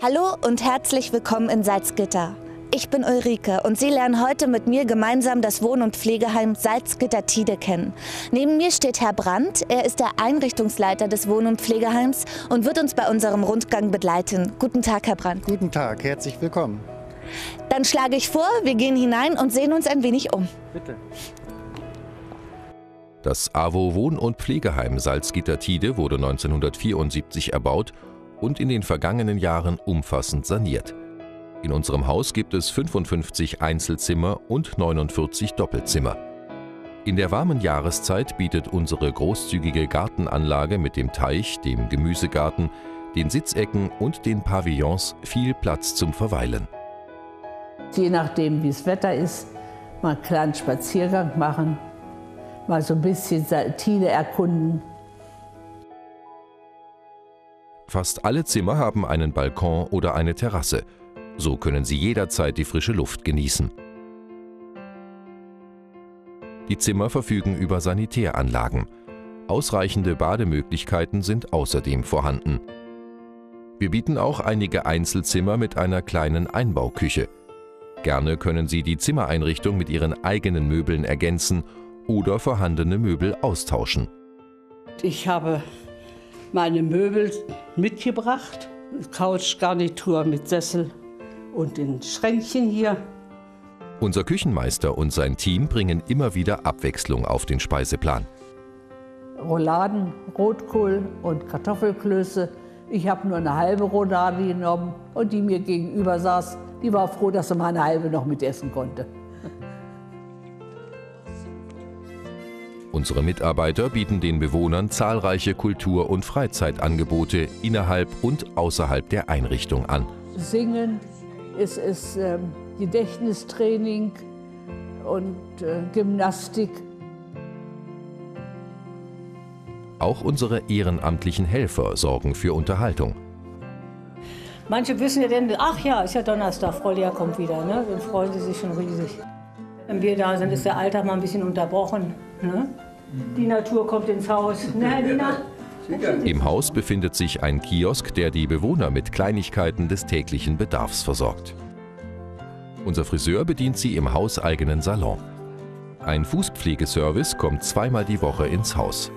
Hallo und herzlich willkommen in Salzgitter. Ich bin Ulrike und Sie lernen heute mit mir gemeinsam das Wohn- und Pflegeheim Salzgitter-Tide kennen. Neben mir steht Herr Brandt. Er ist der Einrichtungsleiter des Wohn- und Pflegeheims und wird uns bei unserem Rundgang begleiten. Guten Tag, Herr Brandt. Guten Tag, herzlich willkommen. Dann schlage ich vor, wir gehen hinein und sehen uns ein wenig um. Bitte. Das AWO Wohn- und Pflegeheim Salzgitter-Tide wurde 1974 erbaut und in den vergangenen Jahren umfassend saniert. In unserem Haus gibt es 55 Einzelzimmer und 49 Doppelzimmer. In der warmen Jahreszeit bietet unsere großzügige Gartenanlage mit dem Teich, dem Gemüsegarten, den Sitzecken und den Pavillons viel Platz zum Verweilen. Je nachdem, wie das Wetter ist, mal einen kleinen Spaziergang machen, mal so ein bisschen Tide erkunden. Fast alle Zimmer haben einen Balkon oder eine Terrasse. So können Sie jederzeit die frische Luft genießen. Die Zimmer verfügen über Sanitäranlagen. Ausreichende Bademöglichkeiten sind außerdem vorhanden. Wir bieten auch einige Einzelzimmer mit einer kleinen Einbauküche. Gerne können Sie die Zimmereinrichtung mit Ihren eigenen Möbeln ergänzen oder vorhandene Möbel austauschen. Ich habe meine Möbel mitgebracht. Couchgarnitur mit Sessel und den Schränkchen hier. Unser Küchenmeister und sein Team bringen immer wieder Abwechslung auf den Speiseplan. Rouladen, Rotkohl und Kartoffelklöße. Ich habe nur eine halbe Roulade genommen und die mir gegenüber saß, die war froh, dass sie mal eine halbe noch mitessen konnte. Unsere Mitarbeiter bieten den Bewohnern zahlreiche Kultur- und Freizeitangebote innerhalb und außerhalb der Einrichtung an. Singen, es ist äh, Gedächtnistraining und äh, Gymnastik. Auch unsere ehrenamtlichen Helfer sorgen für Unterhaltung. Manche wissen ja dann, ach ja, ist ja Donnerstag, Frau Lea kommt wieder. Ne? Dann freuen sie sich schon riesig. Wenn wir da sind, ist der Alltag mal ein bisschen unterbrochen. Ne? Die Natur kommt ins Haus. Ne, Diener? Im Haus befindet sich ein Kiosk, der die Bewohner mit Kleinigkeiten des täglichen Bedarfs versorgt. Unser Friseur bedient sie im hauseigenen Salon. Ein Fußpflegeservice kommt zweimal die Woche ins Haus.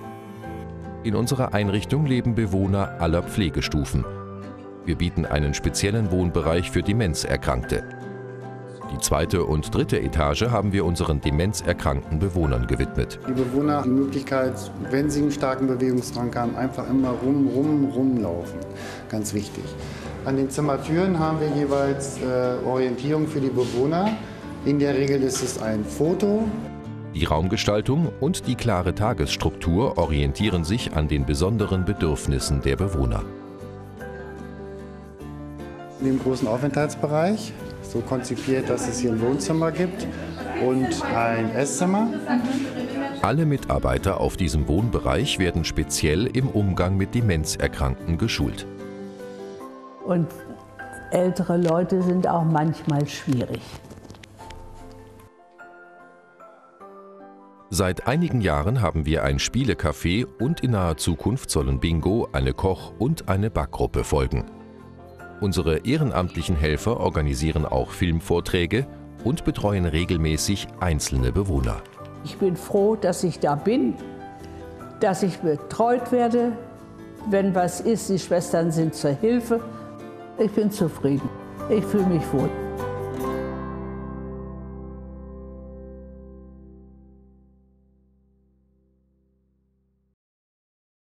In unserer Einrichtung leben Bewohner aller Pflegestufen. Wir bieten einen speziellen Wohnbereich für Demenzerkrankte. Die zweite und dritte Etage haben wir unseren demenzerkrankten Bewohnern gewidmet. Die Bewohner haben die Möglichkeit, wenn sie einen starken Bewegungsdrang haben, einfach immer rum, rum, rumlaufen. Ganz wichtig. An den Zimmertüren haben wir jeweils äh, Orientierung für die Bewohner. In der Regel ist es ein Foto. Die Raumgestaltung und die klare Tagesstruktur orientieren sich an den besonderen Bedürfnissen der Bewohner. In dem großen Aufenthaltsbereich, so konzipiert, dass es hier ein Wohnzimmer gibt und ein Esszimmer. Alle Mitarbeiter auf diesem Wohnbereich werden speziell im Umgang mit Demenzerkrankten geschult. Und ältere Leute sind auch manchmal schwierig. Seit einigen Jahren haben wir ein Spielecafé und in naher Zukunft sollen Bingo, eine Koch- und eine Backgruppe folgen. Unsere ehrenamtlichen Helfer organisieren auch Filmvorträge und betreuen regelmäßig einzelne Bewohner. Ich bin froh, dass ich da bin, dass ich betreut werde. Wenn was ist, die Schwestern sind zur Hilfe. Ich bin zufrieden. Ich fühle mich wohl.